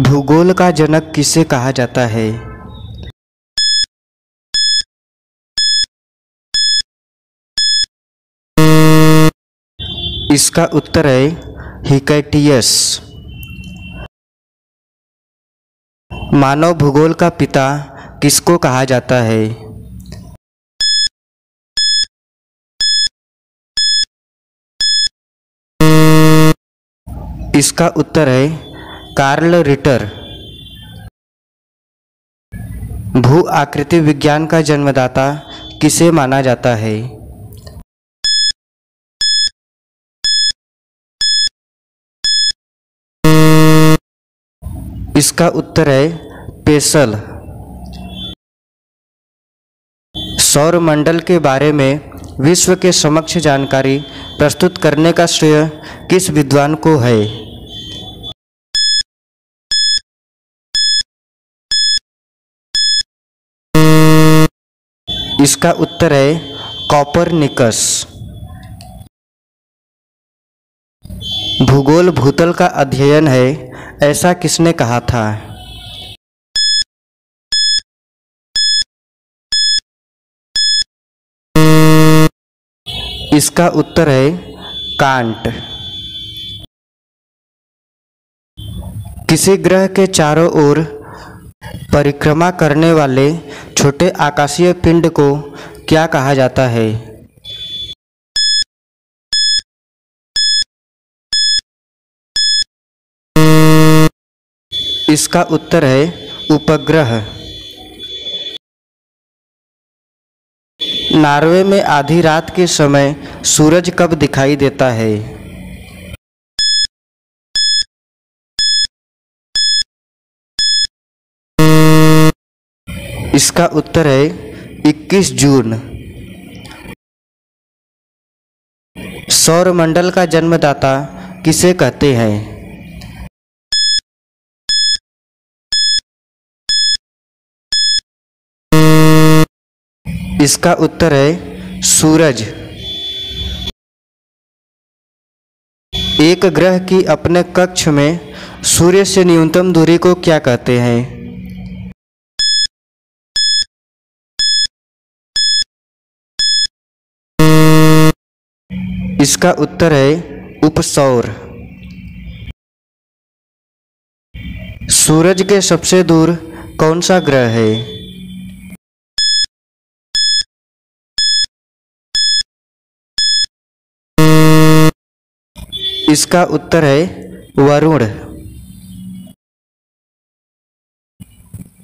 भूगोल का जनक किसे कहा जाता है? इसका उत्तर है हिकैटियस। मानव भूगोल का पिता किसको कहा जाता है? इसका उत्तर है कार्ल रिटर। भू आकृति विज्ञान का जन्मदाता किसे माना जाता है? इसका उत्तर है पेसल सौर मंडल के बारे में विश्व के समक्ष जानकारी प्रस्तुत करने का श्रेय किस विद्वान को है? इसका उत्तर है कॉपरनिकस। भूगोल भूतल का अध्ययन है, ऐसा किसने कहा था? इसका उत्तर है कांट। किसी ग्रह के चारों ओर परिक्रमा करने वाले छोटे आकाशीय पिंड को क्या कहा जाता है? इसका उत्तर है उपग्रह। नॉर्वे में आधी रात के समय सूरज कब दिखाई देता है? इसका उत्तर है 21 जून। सौर मंडल का जन्मदाता किसे कहते हैं? इसका उत्तर है सूरज। एक ग्रह की अपने कक्ष में सूर्य से न्यूनतम दूरी को क्या कहते हैं? इसका उत्तर है उपसौर। सूरज के सबसे दूर कौन सा ग्रह है? इसका उत्तर है वरुण।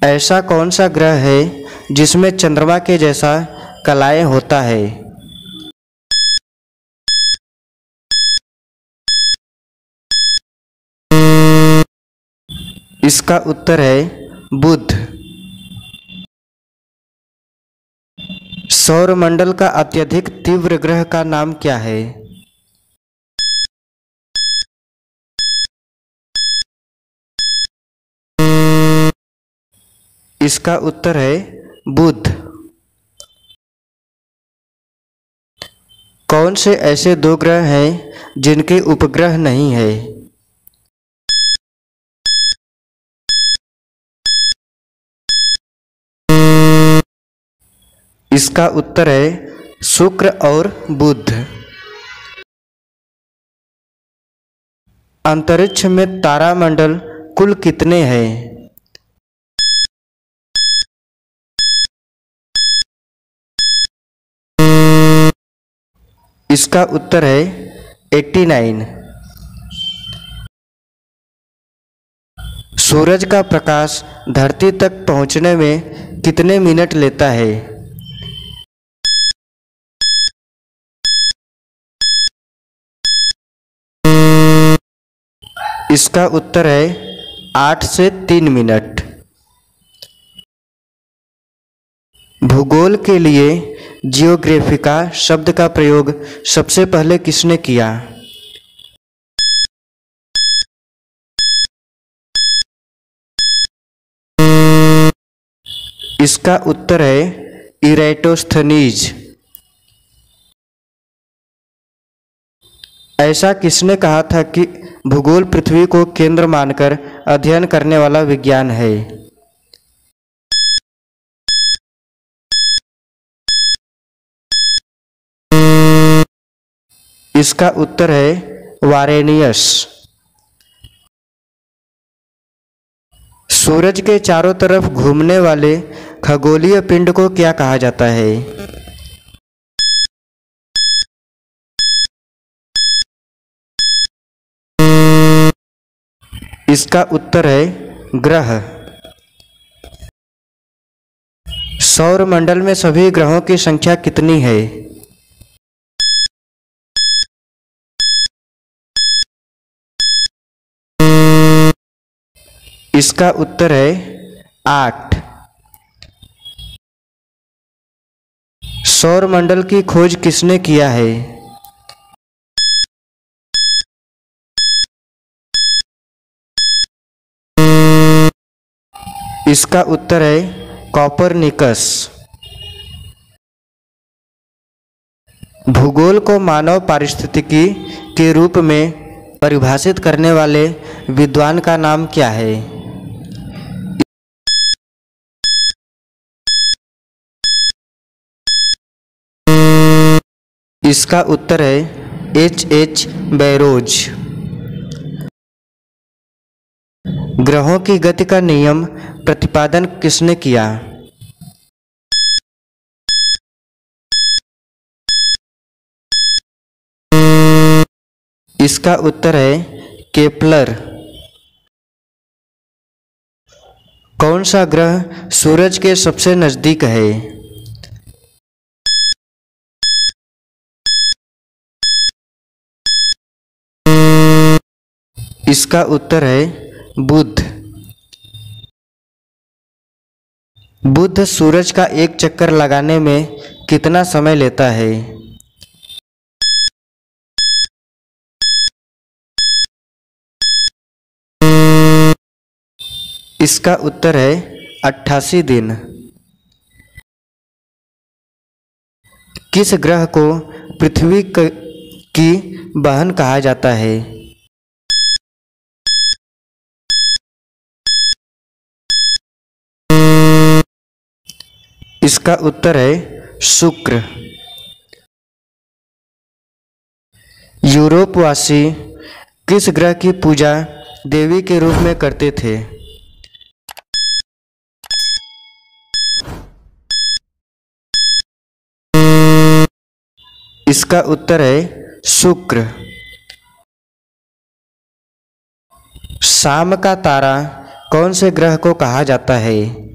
ऐसा कौन सा ग्रह है जिसमें चंद्रमा के जैसा कलाएँ होता है? इसका उत्तर है बुध सौर मंडल का अत्यधिक तीव्र ग्रह का नाम क्या है? इसका उत्तर है बुध कौन से ऐसे दो ग्रह हैं जिनके उपग्रह नहीं है? इसका उत्तर है शुक्र और बुध। अंतरिक्ष में तारामंडल कुल कितने हैं? इसका उत्तर है 89 सूरज का प्रकाश धरती तक पहुँचने में कितने मिनट लेता है? इसका उत्तर है आठ से तीन मिनट। भूगोल के लिए जियोग्राफिका शब्द का प्रयोग सबसे पहले किसने किया? इसका उत्तर है इरेटोस्थनीज ऐसा किसने कहा था कि भूगोल पृथ्वी को केंद्र मानकर अध्ययन करने वाला विज्ञान है। इसका उत्तर है वारेनियस। सूरज के चारों तरफ़ घूमने वाले खगोलीय पिंड को क्या कहा जाता है? इसका उत्तर है ग्रह। सौर मंडल में सभी ग्रहों की संख्या कितनी है? इसका उत्तर है आठ। सौर मंडल की खोज किसने किया है? इसका उत्तर है कॉपरनिकस। भूगोल को मानव पारिस्थितिकी के रूप में परिभाषित करने वाले विद्वान का नाम क्या है? इसका उत्तर है एच एच बैरोज। ग्रहों की गति का नियम प्रतिपादन किसने किया? इसका उत्तर है केपलर। कौन सा ग्रह सूरज के सबसे नज़दीक है? इसका उत्तर है बुध बुध सूरज का एक चक्कर लगाने में कितना समय लेता है? इसका उत्तर है अट्ठासी दिन। किस ग्रह को पृथ्वी की बहन कहा जाता है? इसका उत्तर है शुक्र। यूरोपवासी किस ग्रह की पूजा देवी के रूप में करते थे? इसका उत्तर है शुक्र। शाम का तारा कौन से ग्रह को कहा जाता है?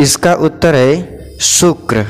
इसका उत्तर है शुक्र।